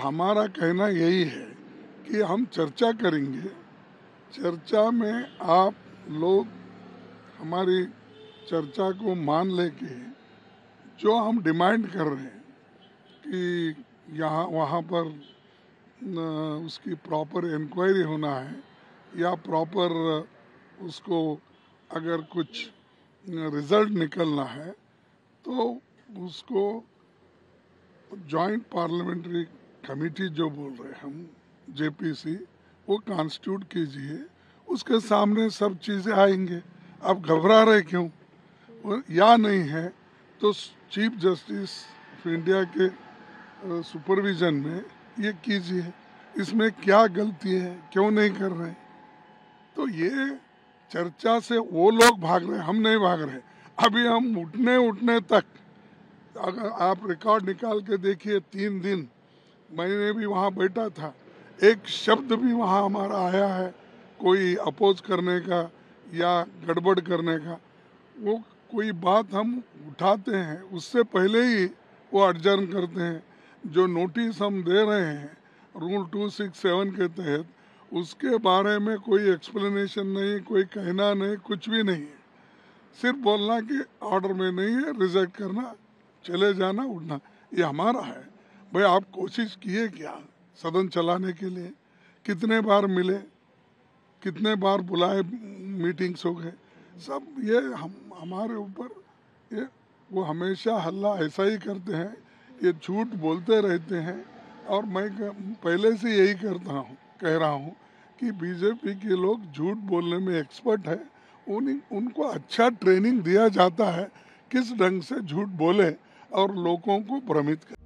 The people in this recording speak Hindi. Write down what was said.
हमारा कहना यही है कि हम चर्चा करेंगे। चर्चा में आप लोग हमारी चर्चा को मान लेके जो हम डिमांड कर रहे हैं कि यहाँ, वहाँ पर उसकी प्रॉपर इंक्वायरी होना है या प्रॉपर उसको अगर कुछ रिज़ल्ट निकलना है तो उसको जॉइंट पार्लियामेंट्री कमेटी जो बोल रहे हम, जेपीसी, वो कॉन्स्टिट्यूट कीजिए, उसके सामने सब चीज़ें आएँगे। आप घबरा रहे क्यों? वो या नहीं है तो चीफ जस्टिस ऑफ़ इंडिया के सुपरविजन में ये कीजिए। इसमें क्या गलती है, क्यों नहीं कर रहे? तो ये चर्चा से वो लोग भाग रहे हम नहीं भाग रहे। अभी हम उठने उठने तक, अगर आप रिकॉर्ड निकाल के देखिए, तीन दिन मैंने भी वहाँ बैठा था। एक शब्द भी वहाँ हमारा आया है, कोई अपोज करने का या गड़बड़ करने का। वो कोई बात हम उठाते हैं, उससे पहले ही वो अडजर्न करते हैं। जो नोटिस हम दे रहे हैं, रूल टू सिक्स सेवन के तहत, उसके बारे में कोई एक्सप्लेनेशन नहीं, कोई कहना नहीं, कुछ भी नहीं है। सिर्फ़ बोलना कि ऑर्डर में नहीं है, रिजेक्ट करना, चले जाना, उठना, ये हमारा है। भाई, आप कोशिश किए क्या सदन चलाने के लिए? कितने बार मिले? कितने बार बुलाए मीटिंग्स हो गए? सब ये हम, हमारे ऊपर ये, वो हमेशा हल्ला ऐसा ही करते हैं, ये झूठ बोलते रहते हैं। और मैं पहले से यही करता हूँ, कह रहा हूँ कि बीजेपी के लोग झूठ बोलने में एक्सपर्ट है। उन, उनको अच्छा ट्रेनिंग दिया जाता है किस ढंग से झूठ बोले और लोगों को भ्रमित करें